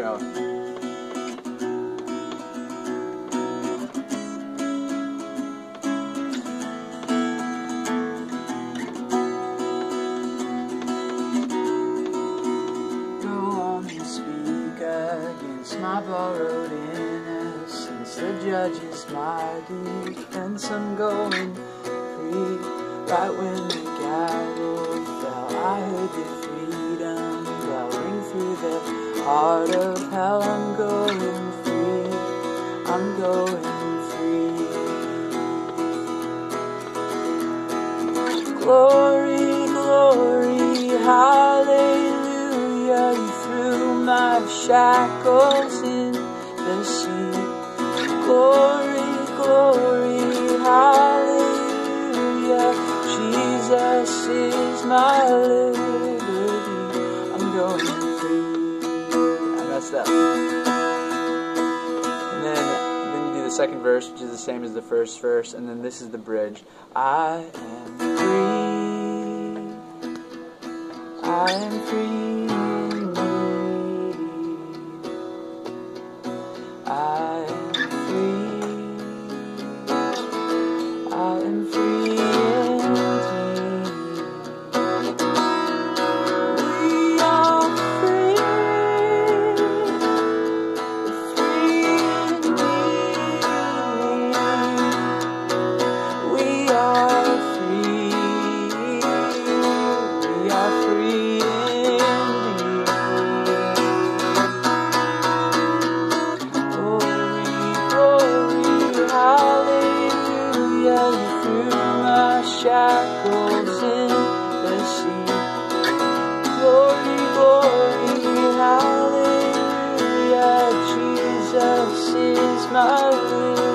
Go on and speak against my borrowed innocence. The judge is mighty, and some going free. Right when the gavel fell, I heard the freedom bell ring through the heart of hell. I'm going free. I'm going free. Glory, glory, hallelujah. You threw my shackles in the sea. Glory, glory, hallelujah. Jesus is my liberty. I'm going free. Up. And then, then you do the second verse, which is the same as the first verse, and then this is the bridge. I am free. I am free shackles in the sea. Glory, glory, hallelujah. Jesus is my liberty.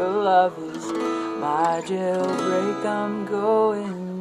Your love is my jailbreak. I'm going